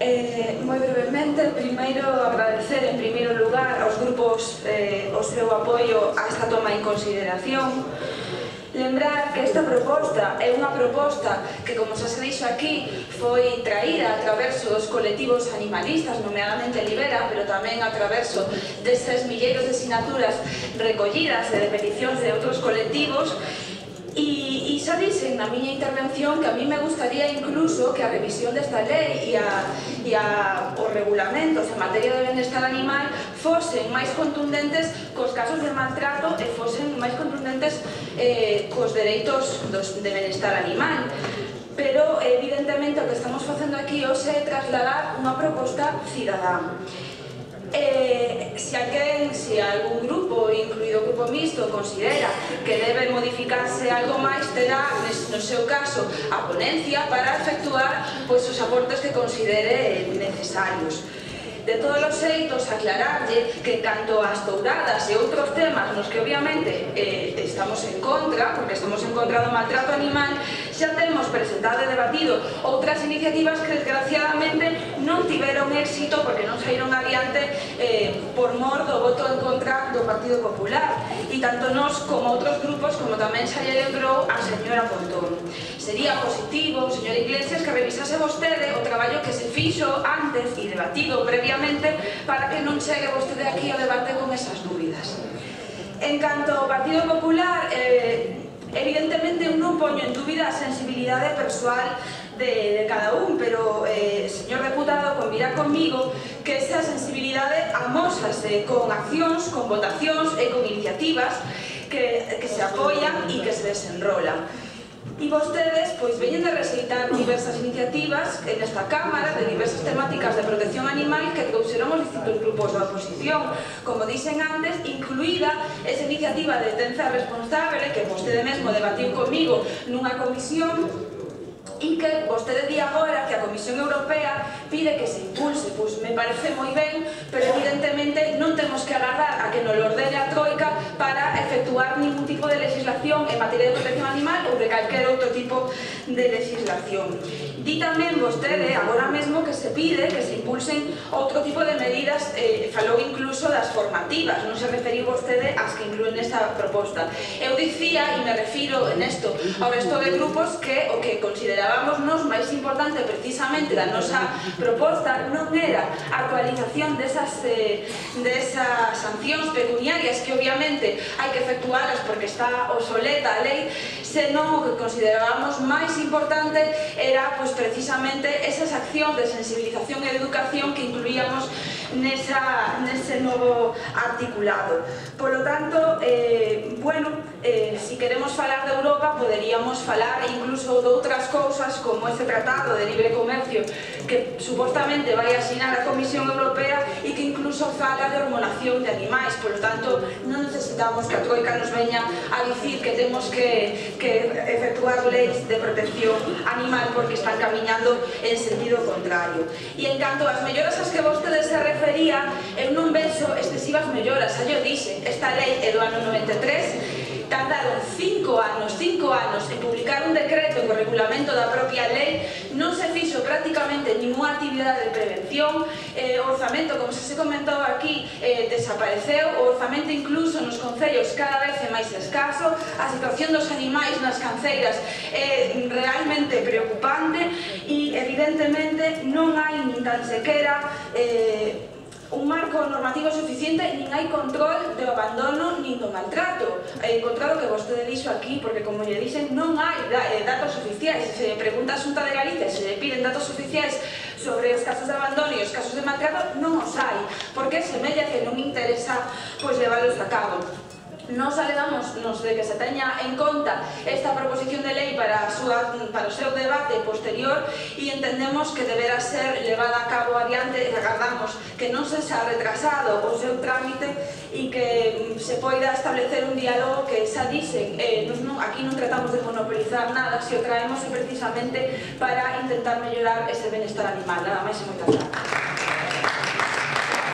Eh, moi brevemente, primeiro agradecer en primeiro lugar aos grupos eh, o seu apoio a esta toma en consideración. Lembrar que esta proposta é unha proposta que, como xa se dixo aquí, foi traída a traverso dos colectivos animalistas, nomeadamente Libera, pero tamén a traverso destes milleiros de sinaturas recollidas e de peticións de outros colectivos, e xa dixen na miña intervención que a mí me gustaría incluso que a revisión desta lei e, a, e a, os regulamentos en materia de benestar animal fosen máis contundentes cos casos de maltrato e fosen máis contundentes eh, cos dereitos dos, de benestar animal. Pero evidentemente o que estamos facendo aquí hoxe é trasladar unha proposta cidadá eh, se alguén, se algún grupo, incluído o grupo mixto, considera que debe modificarse algo máis, terá, no seu caso, a ponencia para efectuar pois, os aportes que considere necesarios. De todos os xeitos, aclararlle que canto as touradas e outros temas nos que obviamente eh, estamos en contra, porque estamos en contra do maltrato animal, xa temos presentado e debatido outras iniciativas que desgraciadamente non tiveron éxito porque non saíron adiante eh, por mor do voto en contra Partido Popular e tanto nós como outros grupos, como tamén xa lle lembrou a señora Pontón. Sería positivo, señor Iglesias, que revisase vostede o traballo que se fixo antes e debatido previamente para que non chegue vostede aquí ao debate con esas dúbidas. En canto ao Partido Popular, eh, evidentemente eu non poño en dúbida a sensibilidade persoal de, de cada un, pero, eh, señor deputado, convirá conmigo que esa sensibilidade amósase con accións, con votacións e con iniciativas que, que se apoian e que se desenrolan. E vostedes pois veñen de recitar diversas iniciativas en esta Cámara de diversas temáticas de protección animal que trouxeron os distintos grupos da oposición. Como dixen antes, incluída esa iniciativa de detenza responsable que vostede mesmo debatiu comigo nunha comisión e que vostede di agora que a Comisión Europea pide que se impulse. Pois me parece moi ben, pero evidentemente non temos que agardar a que nos ordene a Troika para efectuar ningún tipo de legislación en materia de protección animal ou de calquer outro tipo de legislación. Di tamén vostede agora mesmo que se pide que se impulsen outro tipo de medidas, eh, falou incluso das formativas, non se referiu vostede ás que incluen nesta proposta. Eu dicía, e me refiro en esto ao resto de grupos, que o que considerábamos nos máis importante precisamente da nosa proposta non era a actualización desas, eh, desas sancións pecuniarias que obviamente hai que efectuálas porque está obsoleta a lei, senón o que considerábamos máis importante era pois, precisamente esas accións de sensibilización e educación que incluíamos nesa, nese novo articulado. Por lo tanto, eh, bueno, eh, si queremos falar de Europa poderíamos falar incluso de outras cousas como este tratado de libre comercio que supostamente vai asinar a Comisión Europea e que incluso fala de hormonación de animais. Polo tanto non necesitamos que a Troika nos veña a dicir que temos que, que efectuar leis de protección animal porque están camiñando en sentido contrario. E en canto ás melloras as que vostedes se refería eu non vexo excesivas melloras, xa yo dixe esta lei é do ano 93 tardaron cinco anos, cinco anos en publicar un decreto co regulamento da propia lei, non se fixo prácticamente ninguna actividade de prevención, eh, o orzamento, como se se comentou aquí, eh, desapareceu, o orzamento incluso nos concellos cada vez é máis escaso, a situación dos animais nas canceiras é eh, realmente preocupante e evidentemente non hai nin tan sequera eh, unha marco normativo suficiente nin hai control do abandono nin do maltrato. He encontrado que vostede dixo aquí porque como lle dixen non hai eh, datos oficiais se pregunta a Xunta de Galicia se lle piden datos oficiais sobre os casos de abandono e os casos de maltrato non os hai porque semella que non interesa pois leválos a cabo. Nos alegamos nos de que se teña en conta esta proposición de lei para, a súa, para o seu debate posterior e entendemos que deberá ser levada a agardamos que non se xa retrasado o seu trámite e que mm, se poida establecer un diálogo que xa dicen eh, nos non, aquí non tratamos de monopolizar nada, se o traemos precisamente para intentar mellorar ese benestar animal. Nada máis e moitas gracias.